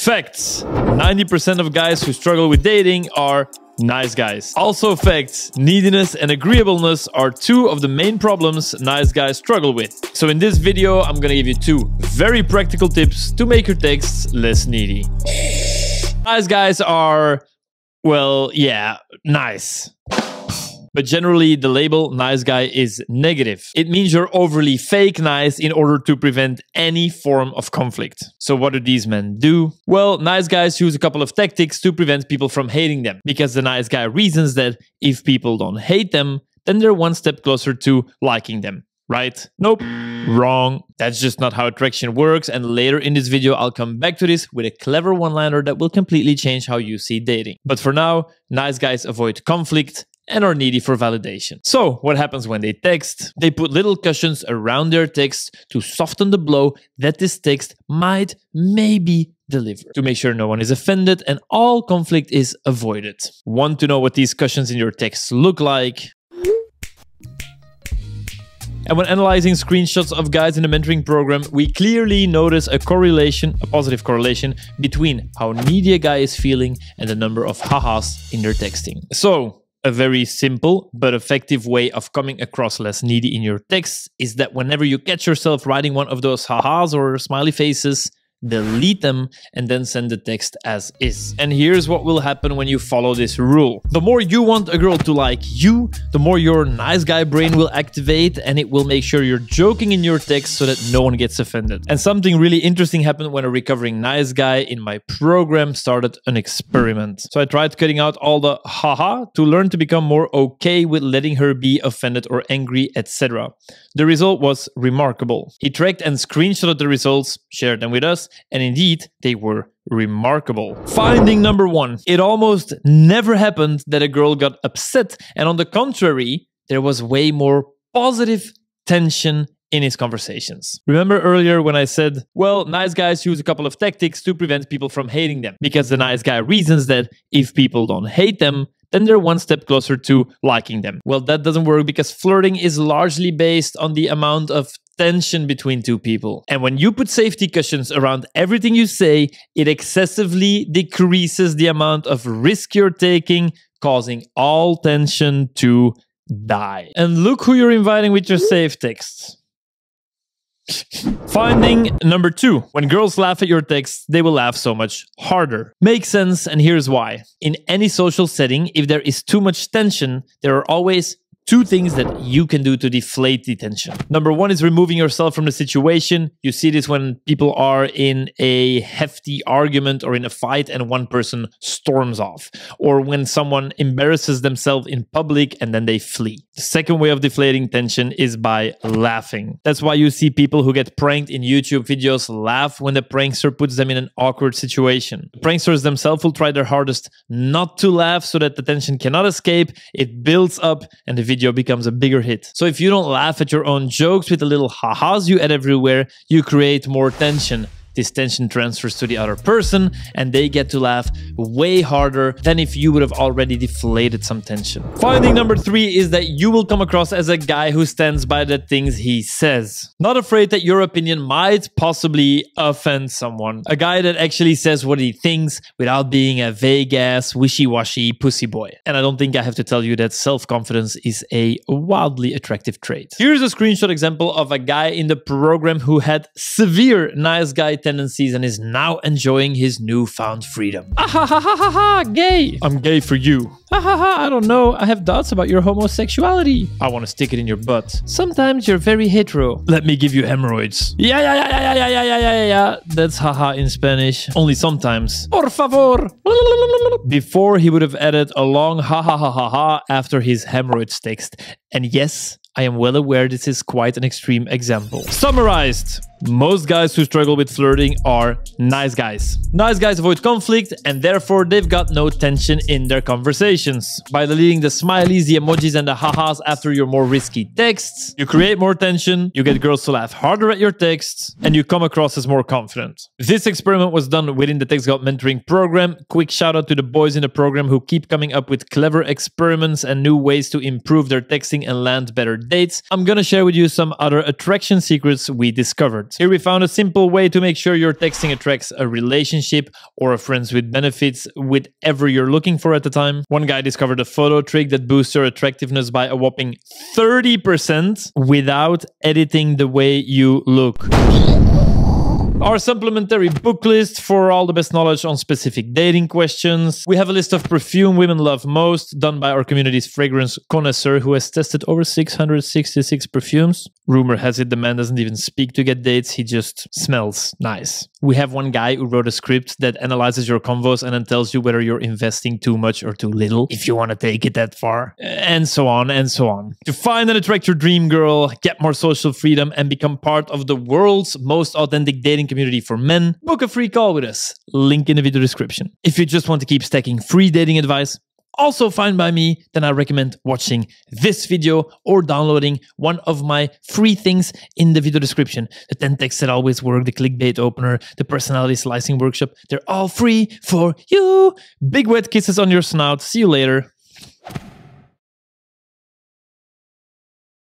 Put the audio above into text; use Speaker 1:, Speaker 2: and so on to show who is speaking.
Speaker 1: Facts 90% of guys who struggle with dating are nice guys. Also facts, neediness and agreeableness are two of the main problems nice guys struggle with. So in this video, I'm gonna give you two very practical tips to make your texts less needy. Nice guys are, well, yeah, nice. But generally, the label nice guy is negative. It means you're overly fake nice in order to prevent any form of conflict. So, what do these men do? Well, nice guys use a couple of tactics to prevent people from hating them. Because the nice guy reasons that if people don't hate them, then they're one step closer to liking them right? Nope, wrong. That's just not how attraction works. And later in this video, I'll come back to this with a clever one liner that will completely change how you see dating. But for now, nice guys avoid conflict and are needy for validation. So, what happens when they text? They put little cushions around their text to soften the blow that this text might, maybe deliver to make sure no one is offended and all conflict is avoided. Want to know what these cushions in your text look like? And when analyzing screenshots of guys in the mentoring program, we clearly notice a correlation, a positive correlation, between how needy a guy is feeling and the number of hahas in their texting. So, a very simple but effective way of coming across less needy in your texts is that whenever you catch yourself writing one of those ha-has or smiley faces, delete them, and then send the text as is. And here's what will happen when you follow this rule. The more you want a girl to like you, the more your nice guy brain will activate and it will make sure you're joking in your text so that no one gets offended. And something really interesting happened when a recovering nice guy in my program started an experiment. So I tried cutting out all the haha to learn to become more okay with letting her be offended or angry, etc. The result was remarkable. He tracked and screenshotted the results, shared them with us, and indeed, they were remarkable. Finding number one it almost never happened that a girl got upset, and on the contrary, there was way more positive tension in his conversations. Remember earlier when I said, well, nice guys use a couple of tactics to prevent people from hating them, because the nice guy reasons that if people don't hate them, then they're one step closer to liking them. Well, that doesn't work because flirting is largely based on the amount of tension between two people. And when you put safety cushions around everything you say, it excessively decreases the amount of risk you're taking, causing all tension to die. And look who you're inviting with your safe texts. Finding number two. When girls laugh at your text, they will laugh so much harder. Makes sense, and here's why. In any social setting, if there is too much tension, there are always two things that you can do to deflate the tension. Number one is removing yourself from the situation. You see this when people are in a hefty argument or in a fight and one person storms off, or when someone embarrasses themselves in public and then they flee. Second way of deflating tension is by laughing. That's why you see people who get pranked in YouTube videos laugh when the prankster puts them in an awkward situation. The pranksters themselves will try their hardest not to laugh so that the tension cannot escape. It builds up and the video video becomes a bigger hit. So if you don't laugh at your own jokes with the little ha-has you add everywhere, you create more tension this tension transfers to the other person and they get to laugh way harder than if you would have already deflated some tension. Finding number three is that you will come across as a guy who stands by the things he says. Not afraid that your opinion might possibly offend someone. A guy that actually says what he thinks without being a vague ass, wishy washy pussy boy. And I don't think I have to tell you that self confidence is a wildly attractive trait. Here's a screenshot example of a guy in the program who had severe nice guy tendencies and is now enjoying his newfound freedom. Ah ha ha ha ha ha, gay! I'm gay for you. Ha ha ha, I don't know, I have doubts about your homosexuality. I want to stick it in your butt. Sometimes you're very hetero. Let me give you hemorrhoids. Yeah, yeah, yeah, yeah, yeah, yeah, yeah, yeah, yeah. That's haha in Spanish. Only sometimes. Por favor. Before he would have added a long ha ha ha ha ha after his hemorrhoids text. And yes, I am well aware this is quite an extreme example. Summarized, most guys who struggle with flirting are nice guys. Nice guys avoid conflict and therefore they've got no tension in their conversations. By deleting the smileys, the emojis and the hahas after your more risky texts, you create more tension, you get girls to laugh harder at your texts, and you come across as more confident. This experiment was done within the Text God mentoring program. Quick shout out to the boys in the program who keep coming up with clever experiments and new ways to improve their texting and land better dates. I'm gonna share with you some other attraction secrets we discovered. Support. Here we found a simple way to make sure your texting attracts a relationship or a friends with benefits, whatever you're looking for at the time. One guy discovered a photo trick that boosts your attractiveness by a whopping 30% without editing the way you look our supplementary book list for all the best knowledge on specific dating questions. We have a list of perfume women love most, done by our community's fragrance connoisseur who has tested over 666 perfumes. Rumor has it the man doesn't even speak to get dates, he just smells nice. We have one guy who wrote a script that analyzes your convos and then tells you whether you're investing too much or too little, if you want to take it that far, and so on and so on. To find and attract your dream girl, get more social freedom, and become part of the world's most authentic dating community for men, book a free call with us. Link in the video description. If you just want to keep stacking free dating advice, also fine by me, then I recommend watching this video or downloading one of my free things in the video description. The 10 texts that always work, the clickbait opener, the personality slicing workshop, they're all free for you. Big wet kisses on your snout. See you later.